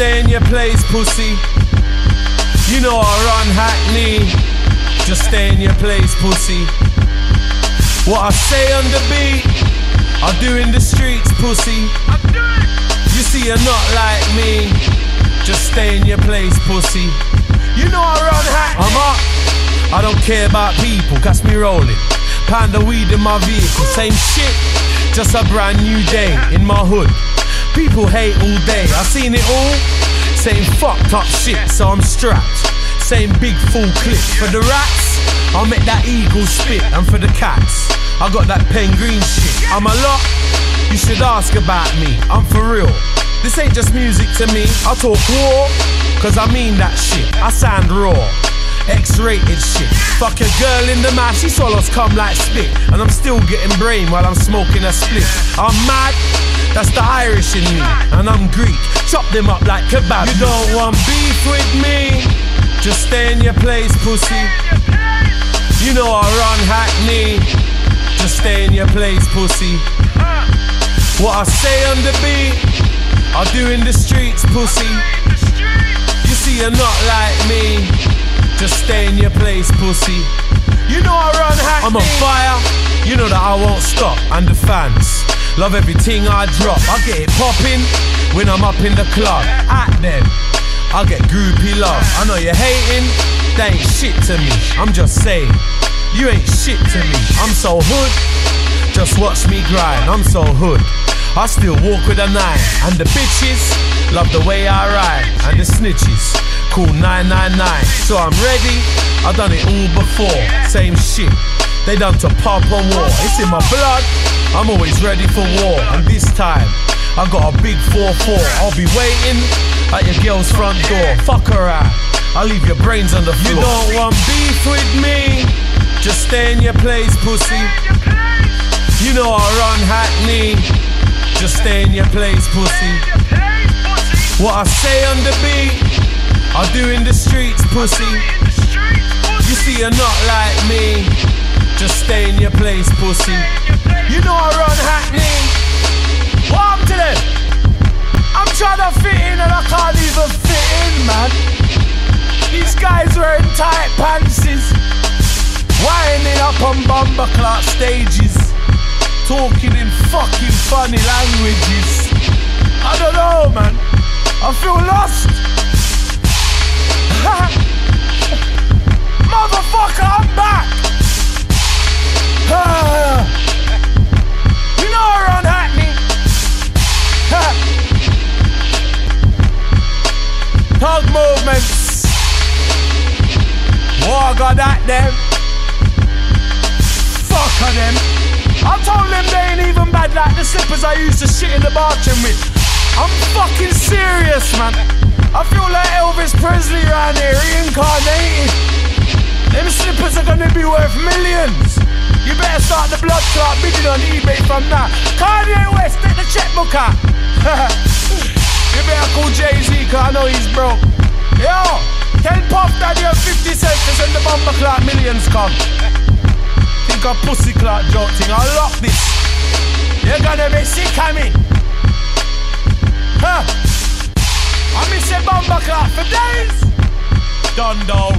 stay in your place, pussy. You know I run Hackney. Just stay in your place, pussy. What I say on the beat, I do in the streets, pussy. You see, you're not like me. Just stay in your place, pussy. You know I run Hackney. I'm up. I don't care about people, catch me rolling. Pound the weed in my vehicle, same shit. Just a brand new day in my hood. People hate all day, I've seen it all. Same fucked up shit, so I'm strapped. Same big full clip. For the rats, I'll make that eagle spit. And for the cats, I got that penguin shit. I'm a lot, you should ask about me. I'm for real. This ain't just music to me. I talk war, cause I mean that shit. I sound raw. X-rated shit. Fuck a girl in the mouth, she swallows come like spit. And I'm still getting brain while I'm smoking a split. I'm mad, that's the Irish in me. And I'm Greek, chop them up like kebab. You don't want beef with me, just stay in your place, pussy. You know I run Hackney, just stay in your place, pussy. What I say on the beat, I do in the streets, pussy. You see, you're not like me. Just stay in your place, pussy. You know I run Hackney. I'm on fire. You know that I won't stop. And the fans love everything I drop. I get it popping when I'm up in the club. At them, I get groupie love. I know you're hating. They ain't shit to me. I'm just saying, you ain't shit to me. I'm so hood. Just watch me grind. I'm so hood. I still walk with a nine. And the bitches love the way I ride. And the snitches cool 999. So I'm ready. I've done it all before. Same shit. They done to pop on war. It's in my blood. I'm always ready for war. And this time, I got a big 4-4. I'll be waiting at your girl's front door. Fuck her out. I'll leave your brains on the floor. You don't want beef with me. Just stay in your place, pussy. You know I run Hackney. Just stay in your place, pussy. What I say on the beat, I do in the streets, pussy. You see, you're not like me. Just stay in your place, pussy. You know I run Hackney. Up to them? I'm trying to fit in and I can't even fit in, man. These guys wearing tight pantses, winding up on bumper clock stages, talking in fucking funny languages. I don't know, man. I feel lost. Got that them. Fuck of them. I told them they ain't even bad like the slippers I used to shit in the bathroom with. I'm fucking serious, man. I feel like Elvis Presley around here, reincarnated. Them slippers are gonna be worth millions. You better start the blood clot bidding on eBay from now. Kanye West, take the checkbook out. you better call Jay-Z, cause I know he's broke. Yo, tell Puff Daddy and 50 Cent to send the bumper clock millions come. Think a pussy clock joke thing, I'll lock this. You're gonna be sick of me. Huh? I miss a bumper clock for days. Dundo